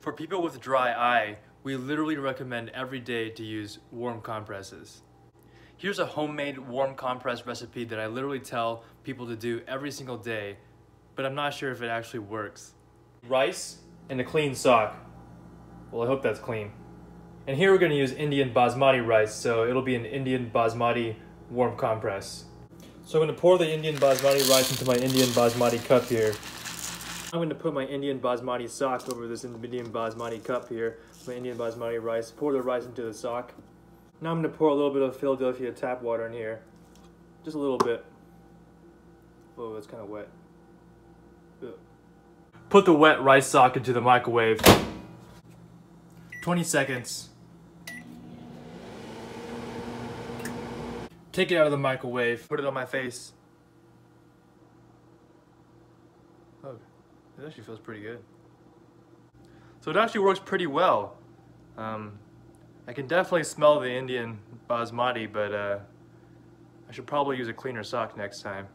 For people with dry eye, we literally recommend every day to use warm compresses. Here's a homemade warm compress recipe that I literally tell people to do every single day, but I'm not sure if it actually works. Rice and a clean sock. Well, I hope that's clean. And here we're gonna use Indian basmati rice, so it'll be an Indian basmati warm compress. So I'm gonna pour the Indian basmati rice into my Indian basmati cup here. I'm going to put my Indian basmati sock over this Indian basmati cup here, my Indian basmati rice, pour the rice into the sock. Now I'm going to pour a little bit of Philadelphia tap water in here, just a little bit. Oh, it's kind of wet. Ugh. Put the wet rice sock into the microwave. 20 seconds. Take it out of the microwave, put it on my face. Oh. It actually feels pretty good. So it actually works pretty well. Um, I can definitely smell the Indian basmati, but uh, I should probably use a cleaner sock next time.